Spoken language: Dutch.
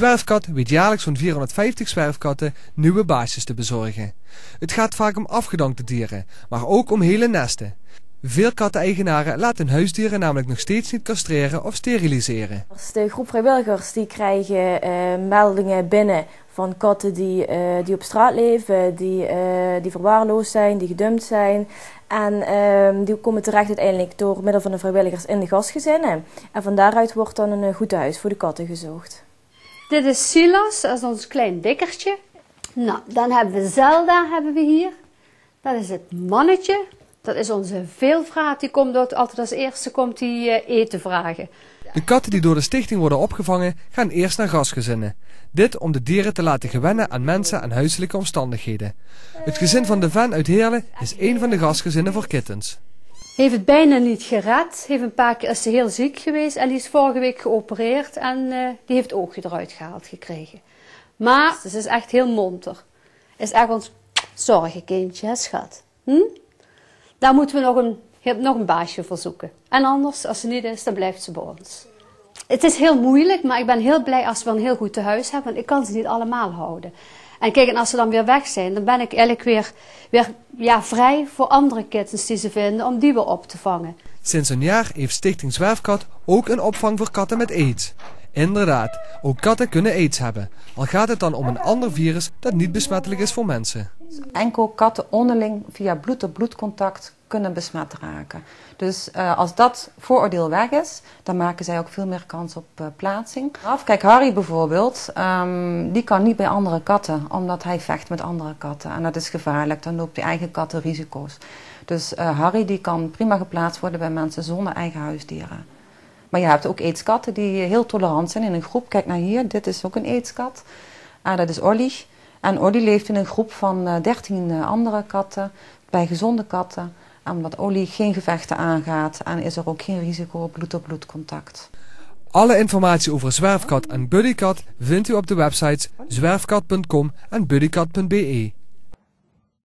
Zwerfkat weet jaarlijks zo'n 450 zwerfkatten nieuwe baasjes te bezorgen. Het gaat vaak om afgedankte dieren, maar ook om hele nesten. Veel katteneigenaren laten hun huisdieren namelijk nog steeds niet castreren of steriliseren. De groep vrijwilligers die krijgen uh, meldingen binnen van katten die, uh, die op straat leven, die, uh, die verwaarloosd zijn, die gedumpt zijn. En uh, die komen terecht uiteindelijk door middel van de vrijwilligers in de gastgezinnen. En van daaruit wordt dan een goed huis voor de katten gezocht. Dit is Silas, dat is ons klein dikkertje. Nou, dan hebben we Zelda hebben we hier. Dat is het mannetje. Dat is onze veelvraat. Die komt altijd als eerste komt die, uh, eten vragen. De katten die door de stichting worden opgevangen gaan eerst naar gastgezinnen. Dit om de dieren te laten gewennen aan mensen en huiselijke omstandigheden. Het gezin van de Van uit Heerlen is één van de gastgezinnen voor kittens. Heeft het bijna niet gered. Heeft een paar keer is ze heel ziek geweest en die is vorige week geopereerd en uh, die heeft oogje eruit gehaald gekregen. Maar ze is echt heel monter. Is echt ons zorgenkindje, hè schat. Hm? Daar moeten we nog een, nog een baasje voor zoeken. En anders, als ze niet is, dan blijft ze bij ons. Het is heel moeilijk, maar ik ben heel blij als we een heel goed tehuis hebben, want ik kan ze niet allemaal houden. En kijk, en als ze dan weer weg zijn, dan ben ik eigenlijk weer, weer ja, vrij voor andere kittens die ze vinden, om die weer op te vangen. Sinds een jaar heeft Stichting Zwerfkat ook een opvang voor katten met aids. Inderdaad, ook katten kunnen aids hebben, al gaat het dan om een ander virus dat niet besmettelijk is voor mensen. Enkel katten onderling via bloed-op-bloed contact kunnen besmet raken. Dus uh, als dat vooroordeel weg is, dan maken zij ook veel meer kans op uh, plaatsing. Kijk, Harry bijvoorbeeld, um, die kan niet bij andere katten, omdat hij vecht met andere katten. En dat is gevaarlijk, dan loopt die eigen katten risico's. Dus uh, Harry die kan prima geplaatst worden bij mensen zonder eigen huisdieren. Maar je hebt ook eetskatten die heel tolerant zijn in een groep. Kijk naar hier, dit is ook een eetskat. Ah, dat is Olly. En Olly leeft in een groep van 13 andere katten, bij gezonde katten omdat olie geen gevechten aangaat en is er ook geen risico op bloed-op-bloed contact. Alle informatie over Zwerfkat en Buddykat vindt u op de websites zwerfkat.com en buddykat.be.